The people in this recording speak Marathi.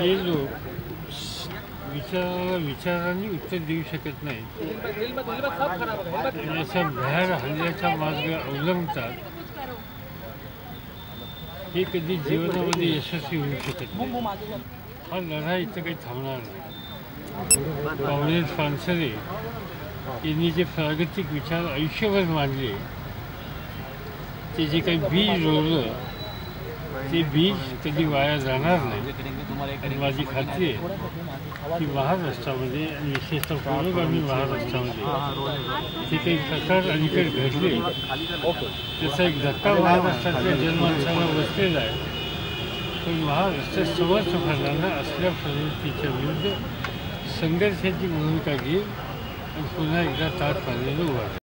जे लोक विचाराला विचाराने उत्तर देऊ शकत नाहीत आणि अशा भ्याड हल्ल्याचा मार्ग अवलंबतात. हे कधी जीवनामध्ये यशस्वी होऊ शकत नाही. हा लढा इथं काही थांबणार नाही. काँग्रेस पानसरे यांनी जे प्रागतिक विचार आयुष्यभर मांडले ते जे काही बीज रोवलं ते बीज कधी वाया जाणार नाही आणि माझी खात्री आहे की महाराष्ट्रामध्ये विशेषतः पुरोगामी महाराष्ट्रामध्ये जे काही प्रकार अलीकडे घडले त्याचा एक धक्का महाराष्ट्रातल्या जनमानसाला बसलेला आहे पण महाराष्ट्र समर्थकांना असल्या प्रवृत्तीच्या विरुद्ध संघर्षाची भूमिका घेईल आणि पुन्हा एकदा ताट पाण्याला उभा.